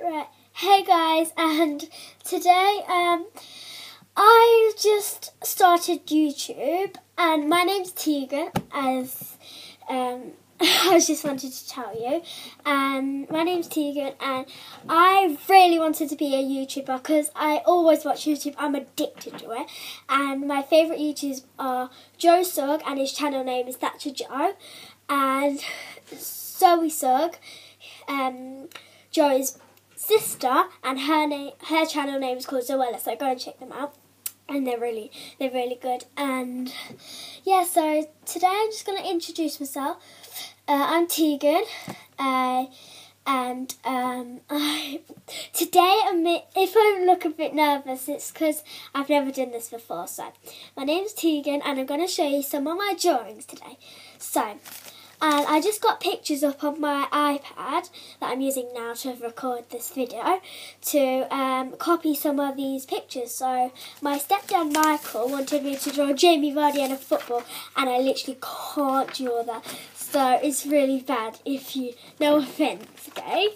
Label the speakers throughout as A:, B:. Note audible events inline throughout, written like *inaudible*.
A: Right. Hey guys, and today um I just started YouTube and my name's Tegan as um *laughs* I just wanted to tell you. And my name's Tegan and I really wanted to be a YouTuber because I always watch YouTube. I'm addicted to it. And my favourite YouTubers are Joe Sugg and his channel name is Thatcher Joe and *laughs* Zoe Sugg. Um Joe's sister, and her name, her channel name is called Zoella. So go and check them out, and they're really, they're really good. And yeah, so today I'm just gonna introduce myself. Uh, I'm Tegan, uh, and um, *laughs* I, today I'm, if I look a bit nervous, it's because I've never done this before. So my name's Tegan, and I'm gonna show you some of my drawings today. So and I just got pictures up on my iPad that I'm using now to record this video to um, copy some of these pictures. So my stepdad Michael wanted me to draw Jamie Vardy in a football and I literally can't draw that. So it's really bad if you, no offence, okay?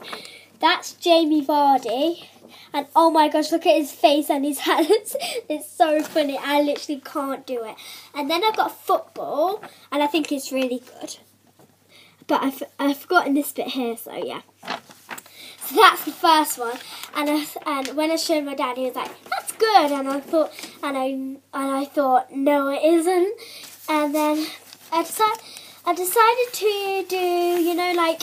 A: That's Jamie Vardy. And oh my gosh, look at his face and his *laughs* hands. it's so funny. I literally can't do it. And then I've got football, and I think it's really good but I've, I've forgotten this bit here, so yeah. So that's the first one, and I, and when I showed my dad, he was like, "That's good," and I thought, and I and I thought, no, it isn't. And then I decided, I decided to do, you know, like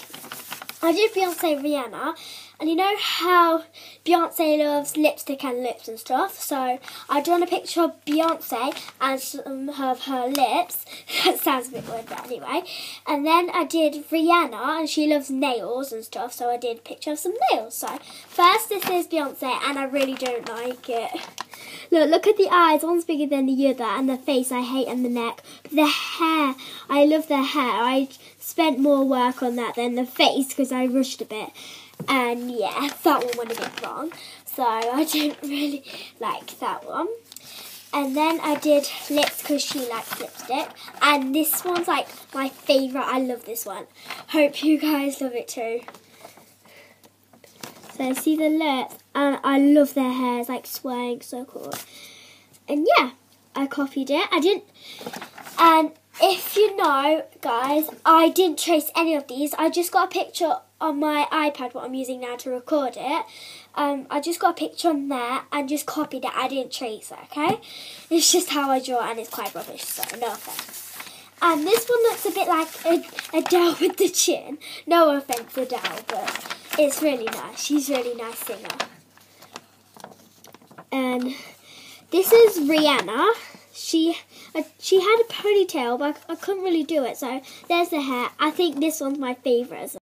A: I did Beyonce Rihanna, and you know how Beyonce loves lipstick and lips and stuff? So I drawn a picture of Beyonce and some of her lips. *laughs* that sounds a bit weird, but anyway. And then I did Rihanna, and she loves nails and stuff, so I did a picture of some nails. So first, this is Beyonce, and I really don't like it. Look, look at the eyes. One's bigger than the other, and the face I hate, and the neck. The hair, I love the hair. I spent more work on that than the face because I rushed a bit. And yeah, that one went a bit wrong. So I didn't *laughs* really like that one. And then I did lips because she likes lipstick. And this one's like my favourite. I love this one. Hope you guys love it too. So see the lips. And I love their hair. It's like swaying. So cool. And yeah, I copied it. I didn't... And if you know, guys, I didn't trace any of these. I just got a picture on my iPad, what I'm using now to record it. Um, I just got a picture on there and just copied it. I didn't trace it, okay? It's just how I draw and it's quite rubbish, so no offence. And this one looks a bit like Adele with the chin. No offence, Adele, but it's really nice. She's really nice singer. And this is Rihanna she uh, she had a ponytail, but I, couldn't really do it. So there's the hair. I think this one's my favourite.